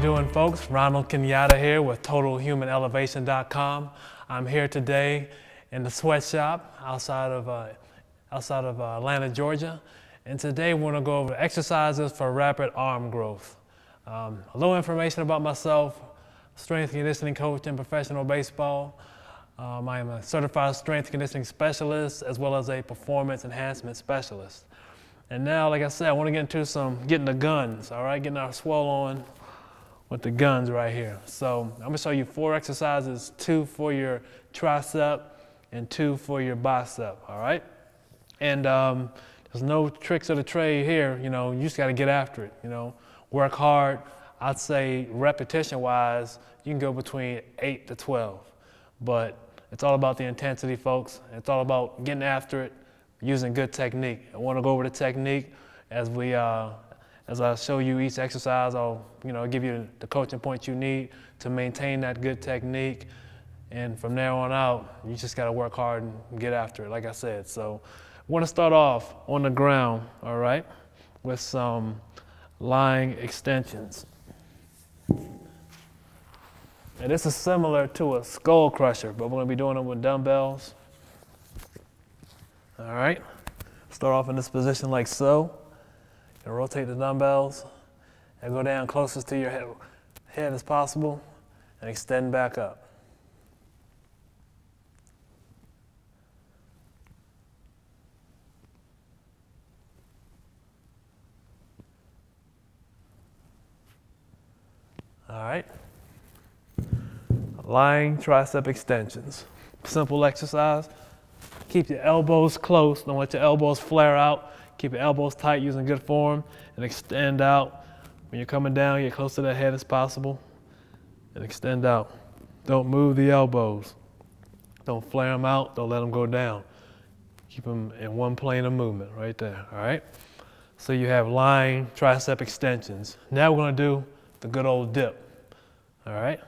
you doing, folks? Ronald Kenyatta here with TotalHumanElevation.com. I'm here today in the sweatshop outside of, uh, outside of uh, Atlanta, Georgia. And today we're gonna go over exercises for rapid arm growth. Um, a little information about myself, strength conditioning coach in professional baseball. Um, I am a certified strength conditioning specialist as well as a performance enhancement specialist. And now, like I said, I want to get into some getting the guns, all right? Getting our swell on with the guns right here. So I'm gonna show you four exercises, two for your tricep and two for your bicep, all right? And um, there's no tricks of the trade here, you know, you just gotta get after it, you know, work hard. I'd say repetition wise, you can go between eight to 12, but it's all about the intensity, folks. It's all about getting after it, using good technique. I wanna go over the technique as we, uh, as I show you each exercise, I'll you know give you the coaching points you need to maintain that good technique. And from there on out, you just got to work hard and get after it, like I said. So, I want to start off on the ground, all right, with some lying extensions. And this is similar to a skull crusher, but we're going to be doing it with dumbbells. All right, start off in this position like so. And rotate the dumbbells and go down closest to your head, head as possible and extend back up. All right. Lying tricep extensions. Simple exercise. Keep your elbows close. Don't let your elbows flare out. Keep your elbows tight using good form and extend out. When you're coming down, get close to the head as possible and extend out. Don't move the elbows. Don't flare them out. Don't let them go down. Keep them in one plane of movement right there, all right? So you have lying tricep extensions. Now we're gonna do the good old dip, all right?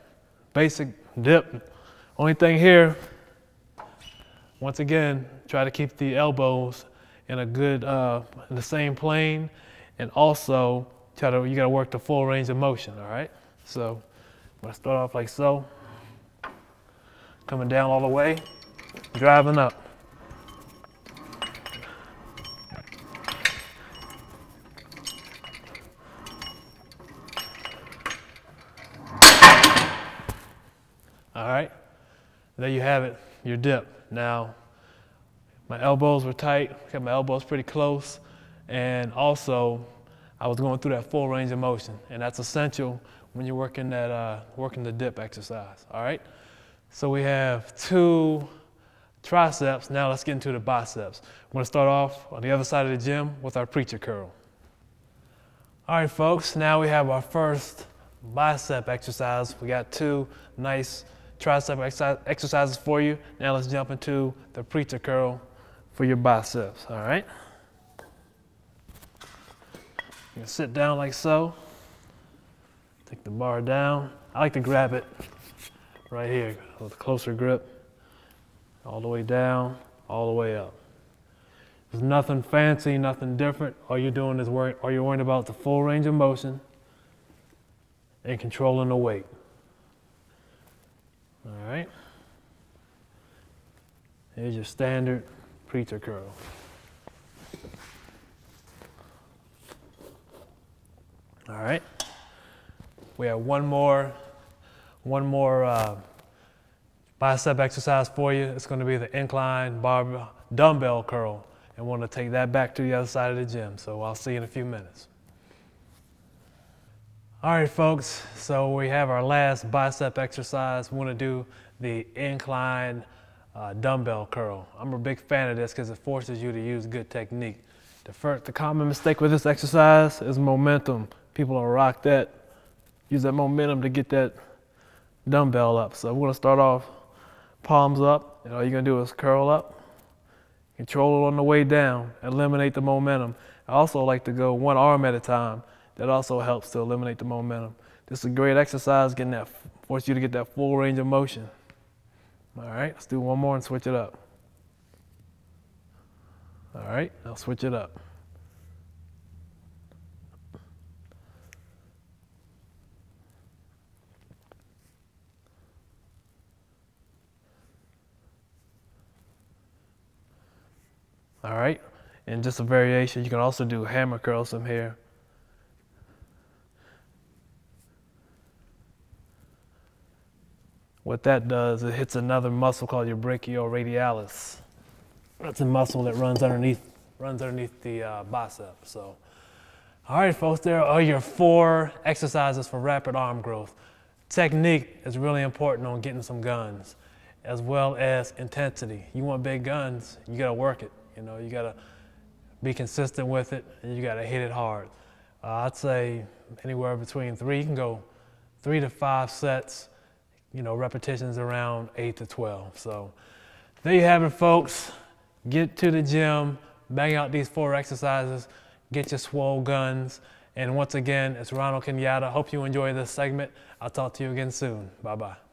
Basic dip. Only thing here, once again, try to keep the elbows in a good, uh, in the same plane, and also try to, you gotta work the full range of motion, all right? So I'm gonna start off like so, coming down all the way, driving up. All right, there you have it, your dip. Now, my elbows were tight, kept my elbows pretty close, and also I was going through that full range of motion, and that's essential when you're working that uh, working the dip exercise. All right, so we have two triceps. Now let's get into the biceps. We're gonna start off on the other side of the gym with our preacher curl. All right, folks. Now we have our first bicep exercise. We got two nice tricep exercises for you. Now let's jump into the preacher curl for your biceps, all right? You sit down like so. Take the bar down. I like to grab it right here with a closer grip. All the way down, all the way up. There's nothing fancy, nothing different. All you're doing is worry, all you're worrying about the full range of motion and controlling the weight. All right. Here's your standard preacher curl. All right. We have one more, one more uh, bicep exercise for you. It's going to be the incline bar dumbbell curl, and we're to take that back to the other side of the gym. So I'll see you in a few minutes. All right, folks. So we have our last bicep exercise. We want to do the incline uh, dumbbell curl. I'm a big fan of this because it forces you to use good technique. The, first, the common mistake with this exercise is momentum. People will rock that, use that momentum to get that dumbbell up. So we're gonna start off palms up, and all you're gonna do is curl up, control it on the way down, eliminate the momentum. I also like to go one arm at a time. That also helps to eliminate the momentum. This is a great exercise, getting that, force you to get that full range of motion. All right, let's do one more and switch it up. All right, I'll switch it up. All right, and just a variation, you can also do hammer curls from here. What that does, it hits another muscle called your brachioradialis. That's a muscle that runs underneath runs underneath the uh, bicep. So, all right, folks, there are your four exercises for rapid arm growth. Technique is really important on getting some guns, as well as intensity. You want big guns, you gotta work it. You know, you gotta be consistent with it, and you gotta hit it hard. Uh, I'd say anywhere between three, you can go three to five sets, you know, repetitions around eight to 12. So there you have it, folks. Get to the gym, bang out these four exercises, get your swole guns. And once again, it's Ronald Kenyatta. Hope you enjoy this segment. I'll talk to you again soon. Bye bye.